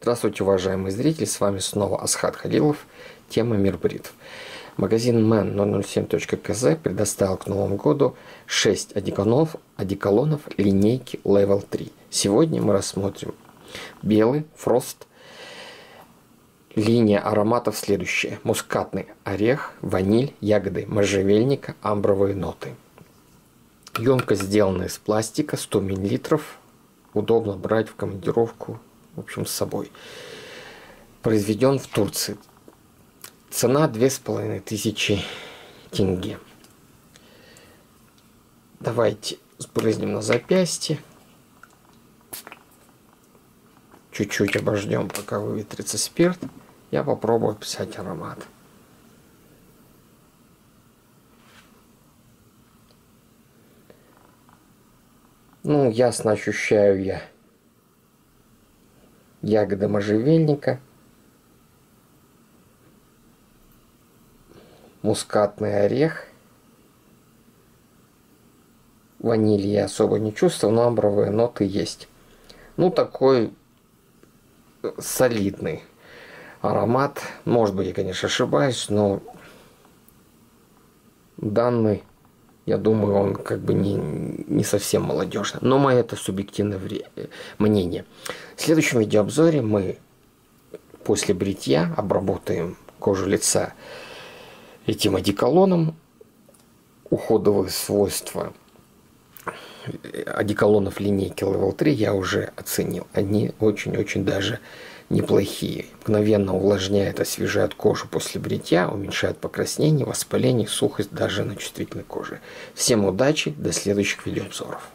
Здравствуйте, уважаемые зрители, с вами снова Асхат Халилов, тема Мир бритв. Магазин man007.kz предоставил к Новому году 6 одеколонов, одеколонов линейки Level 3. Сегодня мы рассмотрим белый, фрост, Линия ароматов следующая. Мускатный орех, ваниль, ягоды можжевельника, амбровые ноты. Емкость сделана из пластика, 100 мл. Удобно брать в командировку в общем, с собой. Произведен в Турции. Цена две с половиной тысячи тенге. Давайте сбрызнем на запястье. Чуть-чуть обождем, пока выветрится спирт. Я попробую описать аромат. Ну, ясно ощущаю я ягоды можжевельника, мускатный орех. Ваниль я особо не чувствую, но амбровые ноты есть. Ну, такой солидный аромат. Может быть, я, конечно, ошибаюсь, но данный, я думаю, он как бы не, не совсем молодежный. Но мое это субъективное мнение. В следующем видеообзоре мы после бритья обработаем кожу лица этим одеколоном. Уходовые свойства одеколонов линейки Level 3 я уже оценил. Они очень-очень даже неплохие. Мгновенно увлажняет, освежает кожу после бритья, уменьшает покраснение, воспаление, сухость даже на чувствительной коже. Всем удачи, до следующих видеообзоров.